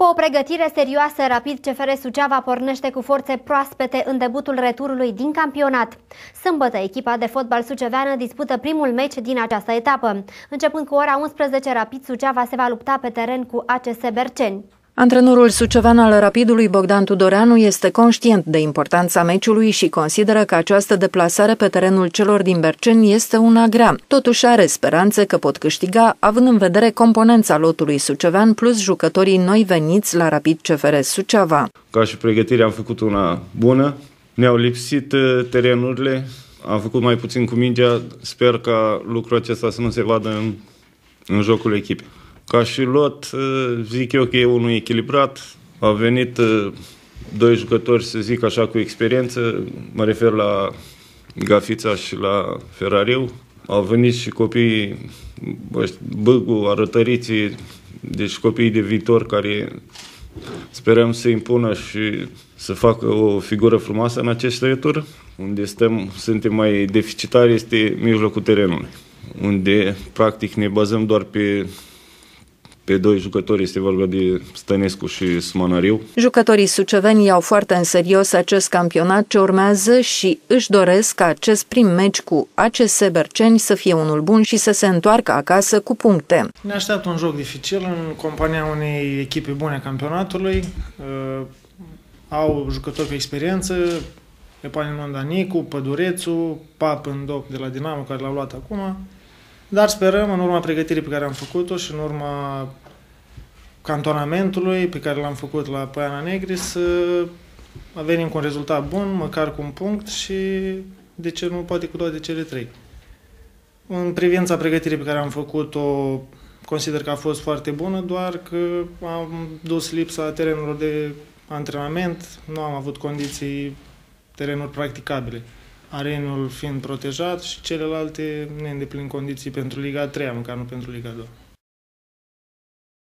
După o pregătire serioasă, Rapid CFR Suceava pornește cu forțe proaspete în debutul returului din campionat. Sâmbătă, echipa de fotbal suceveană dispută primul meci din această etapă. Începând cu ora 11, Rapid Suceava se va lupta pe teren cu ACS Berceni. Antrenorul sucevan al Rapidului Bogdan Tudoreanu este conștient de importanța meciului și consideră că această deplasare pe terenul celor din Berceni este una grea. Totuși are speranțe că pot câștiga, având în vedere componența lotului sucevan plus jucătorii noi veniți la Rapid CFR Suceava. Ca și pregătire am făcut una bună, ne-au lipsit uh, terenurile, am făcut mai puțin cu mingea, sper ca lucrul acesta să nu se vadă în, în jocul echipei. Ca și lot, uh, zic eu că e unul echilibrat. Au venit uh, doi jucători, să zic așa, cu experiență. Mă refer la Gafița și la Ferrariu. Au venit și copii, Băgu, Arătăriții, deci copiii de viitor care sperăm să impună și să facă o figură frumoasă în acest tur. Unde stăm, suntem mai deficitari este mijlocul terenului, unde practic ne bazăm doar pe pe doi jucători este vorba de Stănescu și Smanariu. Jucătorii suceveni iau foarte în serios acest campionat ce urmează și își doresc ca acest prim meci cu ACS Berceni să fie unul bun și să se întoarcă acasă cu puncte. Ne așteaptă un joc dificil în compania unei echipe bune a campionatului. Uh, au jucători cu experiență, Epanin Danicu, Pădurețu, Pap în doc de la Dinamo, care l-au luat acum. Dar sperăm, în urma pregătirii pe care am făcut-o și în urma cantonamentului pe care l-am făcut la Poiana Negri, să venim cu un rezultat bun, măcar cu un punct și de ce nu poate cu toate cele trei. În privința pregătirii pe care am făcut-o, consider că a fost foarte bună, doar că am dus lipsa terenurilor de antrenament, nu am avut condiții, terenuri practicabile arenul fiind protejat și celelalte neîndeplin condiții pentru Liga 3, măcar nu pentru Liga 2.